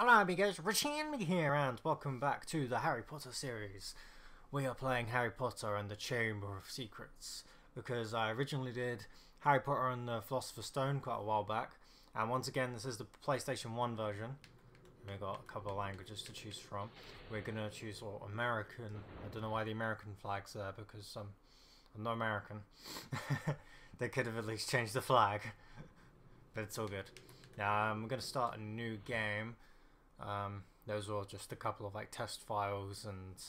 Hello amigos, Richie here and welcome back to the Harry Potter series. We are playing Harry Potter and the Chamber of Secrets because I originally did Harry Potter and the Philosopher's Stone quite a while back and once again this is the PlayStation 1 version. We've got a couple of languages to choose from. We're going to choose well, American. I don't know why the American flag's there because um, I'm not American. they could have at least changed the flag. but it's all good. Now I'm going to start a new game. Um, those were just a couple of like test files and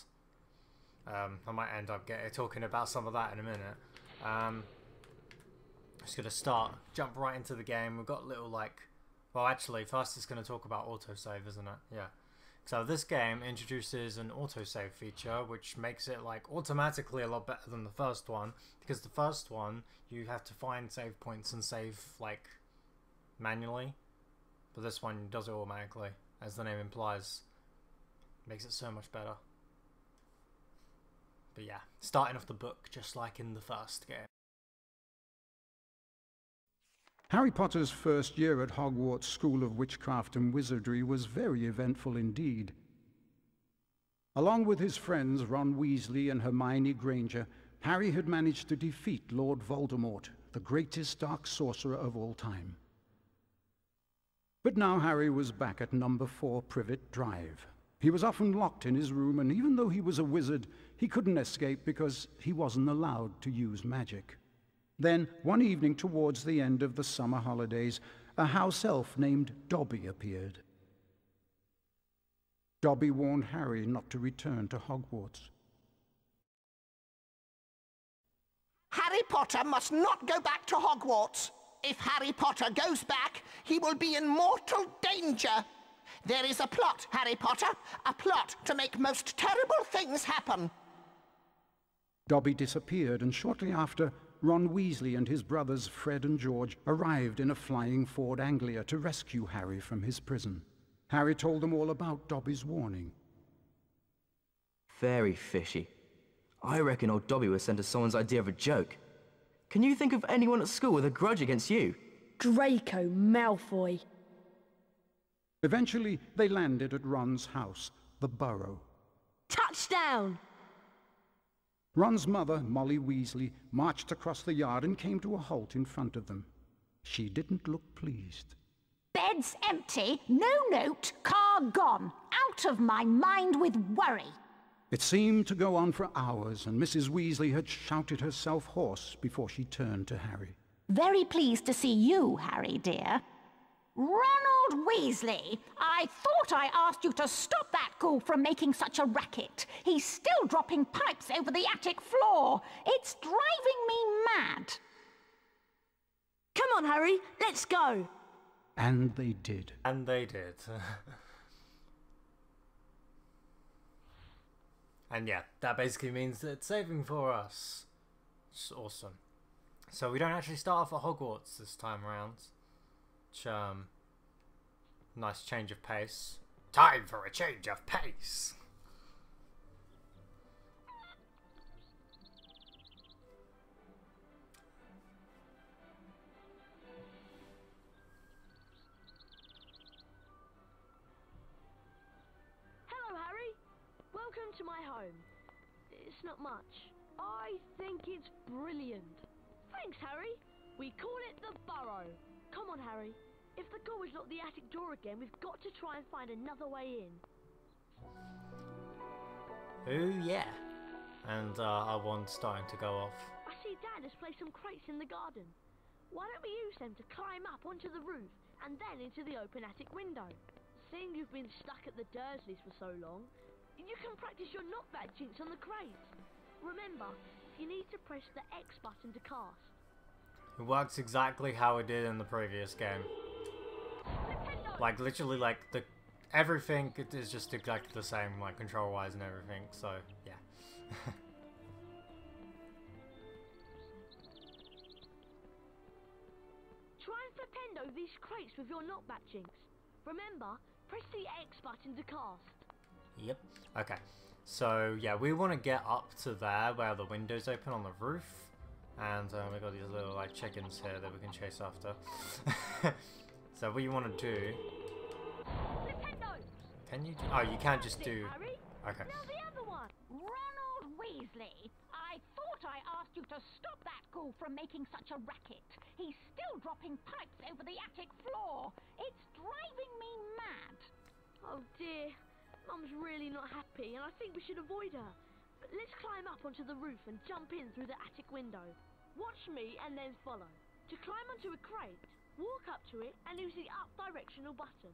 um, I might end up getting talking about some of that in a minute. Um, just going to start, jump right into the game. We've got little like, well actually first it's going to talk about autosave isn't it? Yeah. So this game introduces an autosave feature which makes it like automatically a lot better than the first one because the first one you have to find save points and save like manually, but this one does it automatically, as the name implies. Makes it so much better. But yeah, starting off the book just like in the first game. Harry Potter's first year at Hogwarts School of Witchcraft and Wizardry was very eventful indeed. Along with his friends Ron Weasley and Hermione Granger, Harry had managed to defeat Lord Voldemort, the greatest dark sorcerer of all time. But now Harry was back at number four Privet Drive. He was often locked in his room, and even though he was a wizard, he couldn't escape because he wasn't allowed to use magic. Then, one evening towards the end of the summer holidays, a house elf named Dobby appeared. Dobby warned Harry not to return to Hogwarts. Harry Potter must not go back to Hogwarts. If Harry Potter goes back, he will be in mortal danger. There is a plot, Harry Potter, a plot to make most terrible things happen. Dobby disappeared, and shortly after, Ron Weasley and his brothers Fred and George arrived in a flying Ford Anglia to rescue Harry from his prison. Harry told them all about Dobby's warning. Very fishy. I reckon old Dobby was sent as someone's idea of a joke. Can you think of anyone at school with a grudge against you? Draco Malfoy. Eventually, they landed at Ron's house, the Burrow. Touchdown! Ron's mother, Molly Weasley, marched across the yard and came to a halt in front of them. She didn't look pleased. Bed's empty, no note, car gone. Out of my mind with worry. It seemed to go on for hours, and Mrs. Weasley had shouted herself hoarse before she turned to Harry. Very pleased to see you, Harry, dear. Ronald Weasley, I thought I asked you to stop that ghoul from making such a racket. He's still dropping pipes over the attic floor. It's driving me mad. Come on, Harry, let's go. And they did. And they did. And yeah, that basically means that it's saving for us. It's awesome. So we don't actually start off at Hogwarts this time around. Which, um, nice change of pace. Time for a change of pace! To my home. It's not much. I think it's brilliant. Thanks, Harry. We call it the Burrow. Come on, Harry. If the ghoul locked the attic door again, we've got to try and find another way in. Oh, yeah. And uh, our wand's starting to go off. I see Dad has placed some crates in the garden. Why don't we use them to climb up onto the roof and then into the open attic window? Seeing you've been stuck at the Dursleys for so long, you can practice your knockback jinx on the crates. Remember, you need to press the X button to cast. It works exactly how it did in the previous game. Like, literally, like, the everything is just exactly the same, like, control-wise and everything, so, yeah. Try and flipendo these crates with your knockback jinx. Remember, press the X button to cast. Yep. Okay. So, yeah, we want to get up to there where the window's open on the roof. And uh, we got these little, like, chickens here that we can chase after. so what you want to do... Can you? Oh, you can't just do. Okay. Now the other one. Ronald Weasley, I thought I asked you to stop that ghoul from making such a racket. He's still dropping pipes over the attic floor. It's driving me mad. Oh dear. Mum's really not happy, and I think we should avoid her. But let's climb up onto the roof and jump in through the attic window. Watch me and then follow. To climb onto a crate, walk up to it and use the up directional button.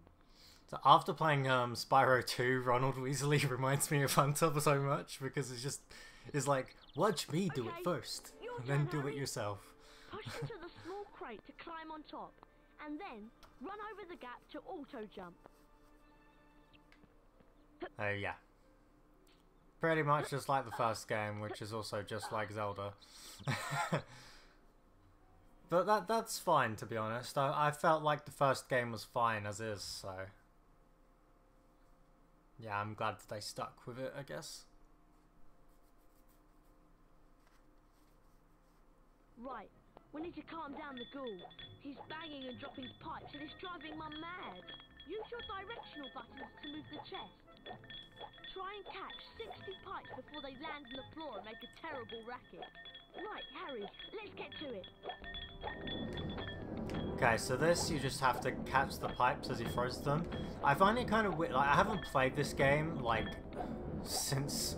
So after playing um, Spyro 2, Ronald Weasley reminds me of Hunter so much because it's just it's like watch me do Okay, it first, and then do it yourself. Push into the small crate to climb on top, and then run over the gap to auto jump. Oh yeah. Pretty much just like the first game, which is also just like Zelda. but that that's fine to be honest. I, I felt like the first game was fine as is, so yeah, I'm glad that they stuck with it. I guess. Right, we need to calm down the ghoul. He's banging and dropping pipes and it's driving Mum mad. Use your directional buttons to move the chest. Try and catch 60 pipes before they land on the floor and make a terrible racket. Right, Harry, let's get to it. Okay, so this you just have to catch the pipes as he throws them. I find it kind of weird. Like I haven't played this game like since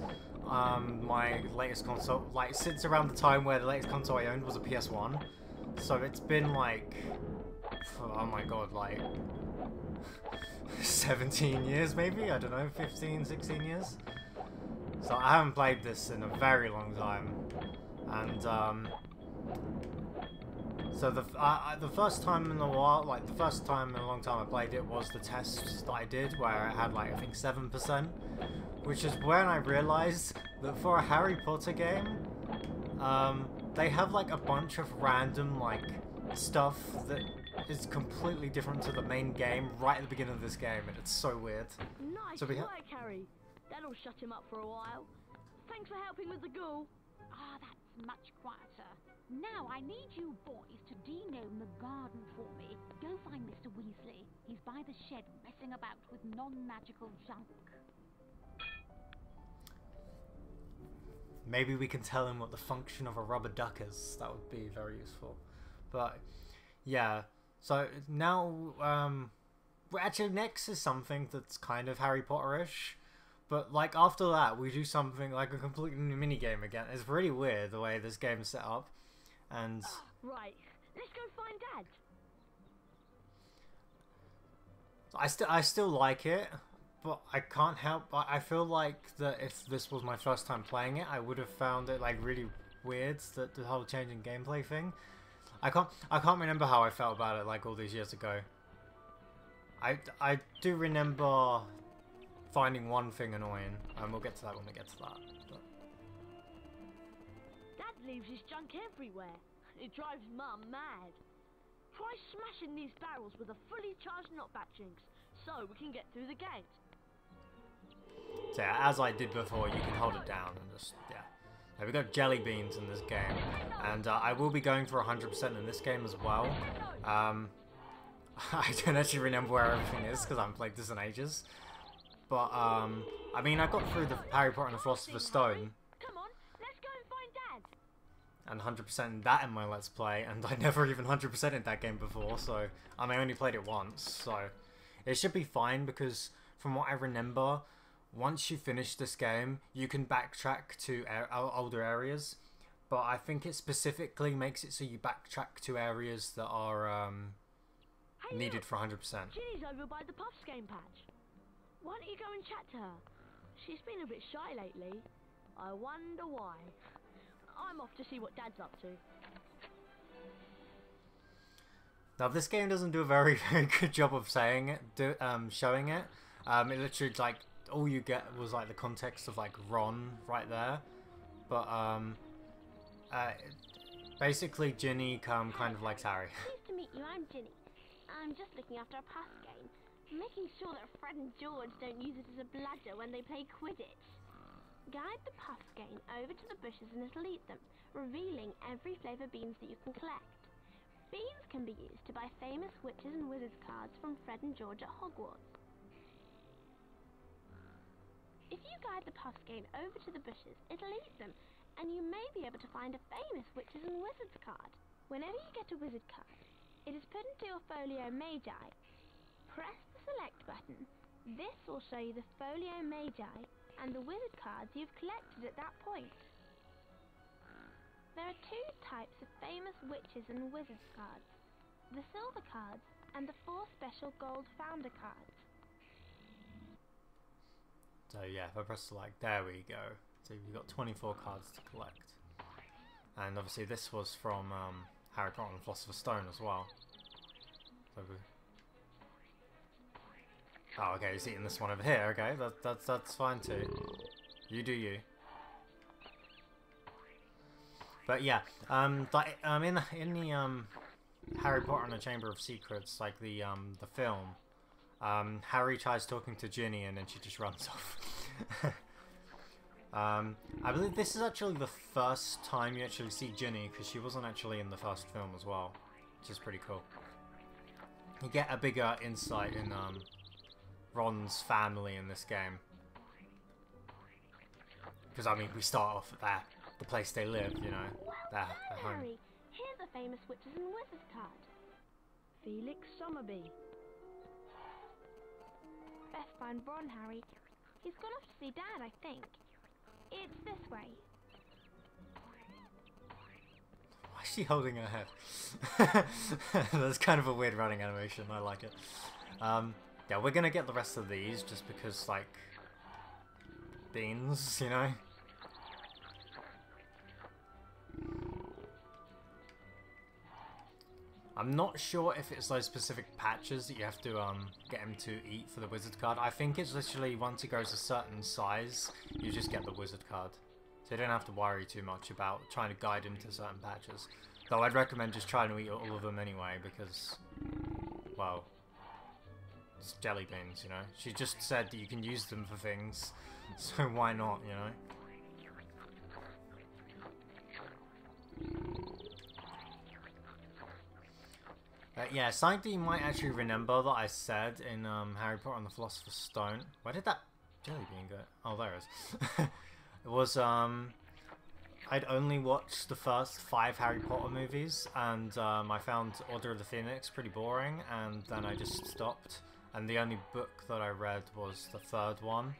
um, my latest console, like since around the time where the latest console I owned was a PS1. So it's been like, oh my god, like 17 years maybe? I don't know, 15, 16 years? So I haven't played this in a very long time. And um, so the uh, the first time in a while, like the first time in a long time I played it was the test that I did where it had like I think seven percent, which is when I realized that for a Harry Potter game, um, they have like a bunch of random like stuff that is completely different to the main game right at the beginning of this game, and it's so weird. Nice So we work, Harry. That'll shut him up for a while. Thanks for helping with the ghoul. Ah, that's much quieter. Now I need you boys to denome the garden for me. Go find Mr. Weasley. He's by the shed messing about with non-magical junk. Maybe we can tell him what the function of a rubber duck is. That would be very useful. But yeah, so now um, actually next is something that's kind of Harry Potter-ish. But like after that, we do something like a completely new mini game again. It's really weird the way this game's set up, and ah, Right, let's go find Dad. I still I still like it, but I can't help. I, I feel like that if this was my first time playing it, I would have found it like really weird that the whole changing gameplay thing. I can't I can't remember how I felt about it like all these years ago. I I do remember finding one thing annoying, and we'll get to that when we get to that. But leaves his junk everywhere. It drives Mum mad. Try smashing these barrels with a fully charged knockback jinx, so we can get through the gate. So yeah, as I did before, you can hold it down and just, yeah. Now, we got jelly beans in this game, and uh, I will be going for 100% in this game as well. Um, I don't actually remember where everything is, because I haven't played this in ages. But, um, I mean, I got through the Harry Potter and the Philosopher's Stone, Come on, let's go and find Dad. And 100% that in my Let's Play, and I never even 100% in that game before, so, I only played it once, so it should be fine, because from what I remember, once you finish this game, you can backtrack to o- older areas, but I think it specifically makes it so you backtrack to areas that are um, Hey, needed look, for 100%. Ginny's over by the Puffskein patch. Why don't you go and chat to her? She's been a bit shy lately. I wonder why. I'm off to see what Dad's up to. Now, this game doesn't do a very, very good job of saying it, do, um, showing it. Um, it literally, like, all you get was, like, the context of, like, Ron right there. But, um, uh, basically, Ginny um, kind of likes Harry. Pleased to meet you. I'm Ginny. I'm just looking after a pass game, making sure that Fred and George don't use it as a bladder when they play Quidditch. Guide the puff game over to the bushes and it'll eat them, revealing every flavour beans that you can collect. Beans can be used to buy famous witches and wizards cards from Fred and George at Hogwarts. If you guide the Puffskein over to the bushes, it'll eat them, and you may be able to find a famous Witches and Wizards card. Whenever you get a wizard card, it is put into your Folio Magi. Press the select button. This will show you the Folio Magi and the wizard cards you've collected at that point. There are two types of famous witches and wizards cards. The silver cards and the four special gold founder cards. So yeah, if I press select, there we go. So you've got 24 cards to collect. And obviously this was from um, Harry Potter and the Philosopher's Stone as well. So we... Oh, okay, he's eating this one over here. Okay, that, that's that's fine too. You do you. But yeah, um, like, um, in the, in the um, Harry Potter and the Chamber of Secrets, like the um, the film, um, Harry tries talking to Ginny and then she just runs off. um, I believe this is actually the first time you actually see Ginny because she wasn't actually in the first film as well, which is pretty cool. You get a bigger insight in um, Ron's family in this game. Because, I mean, we start off at their, the place they live, you know, their, their home. Harry, here's a famous Witches and Wizards card. Felix Summerbee. Best find Ron, Harry. He's gone off to see Dad, I think. It's this way. Why is she holding her head? That's kind of a weird running animation. I like it. Um, yeah, we're gonna get the rest of these just because, like, beans, you know? I'm not sure if it's those specific patches that you have to um, get him to eat for the wizard card. I think it's literally once it goes a certain size, you just get the wizard card. So you don't have to worry too much about trying to guide him to certain patches. Though I'd recommend just trying to eat all of them anyway because, well, jelly beans, you know. She just said that you can use them for things, so why not, you know? Uh, yeah, something that you might actually remember that I said in um, Harry Potter and the Philosopher's Stone. Where did that jelly bean go? Oh, there it is. it was, um... I'd only watched the first five Harry Potter movies, and um, I found Order of the Phoenix pretty boring, and then I just stopped. And the only book that I read was the third one.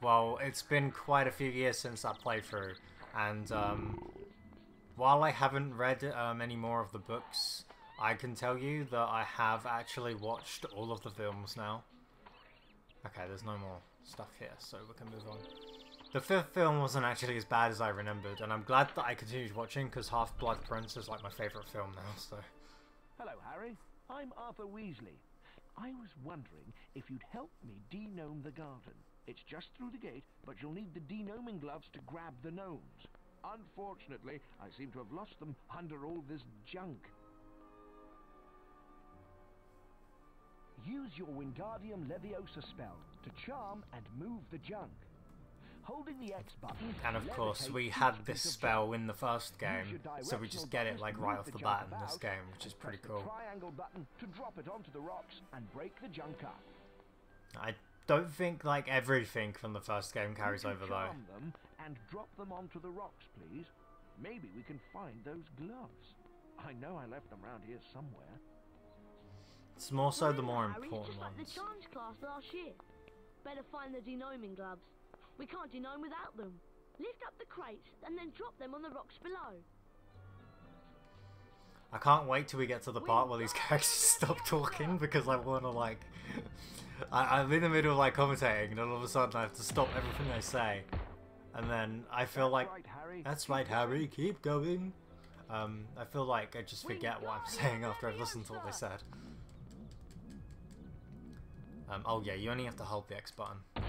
Well, it's been quite a few years since that playthrough, and um, while I haven't read um, any more of the books, I can tell you that I have actually watched all of the films now. Okay, there's no more stuff here, so we can move on. The fifth film wasn't actually as bad as I remembered, and I'm glad that I continued watching because Half-Blood Prince is like my favourite film now, so... Hello, Harry. I'm Arthur Weasley. I was wondering if you'd help me denome the garden. It's just through the gate, but you'll need the denoming gloves to grab the gnomes. Unfortunately, I seem to have lost them under all this junk. Use your Wingardium Leviosa spell to charm and move the junk. And of course, we had this spell in the first game, so we just get it like right off the bat in this game, which is pretty cool. triangle button to drop it onto the rocks and break the junk up. I don't think like everything from the first game carries over though. them and drop them onto the rocks, please. Maybe we can find those gloves. I know I left them round here somewhere. It's more so the more important ones. the charms class last year. Better find the denoming gloves. We can't denome without them. Lift up the crates and then drop them on the rocks below. I can't wait till we get to the part where these characters stop talking because I want to like. I, I'm in the middle of like commentating and all of a sudden I have to stop everything I say, and then I feel like right, Harry. that's right, Harry, keep going. Um, I feel like I just forget what I'm saying after I've listened to what they said. Um, oh yeah, you only have to hold the X button. Forget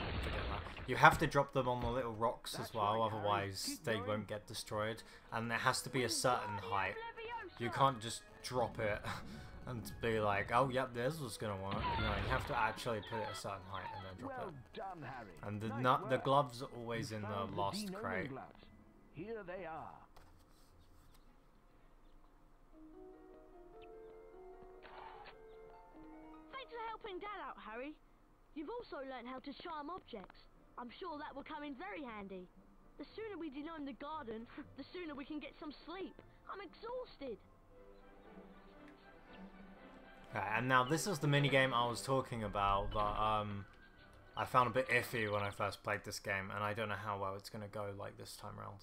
that. You have to drop them on the little rocks as well, right, otherwise they going. won't get destroyed. And there has to be a certain height. You can't just drop it and be like, oh yep, this was gonna work. No, you have to actually put it a certain height and then drop Well it. done, And the Nice the gloves are always in the last crate. Here they are. Helping Dad out, Harry. You've also learned how to charm objects. I'm sure that will come in very handy. The sooner we denome the garden, the sooner we can get some sleep. I'm exhausted. And now this is the minigame I was talking about that um, I found a bit iffy when I first played this game, and I don't know how well it's going to go like this time around.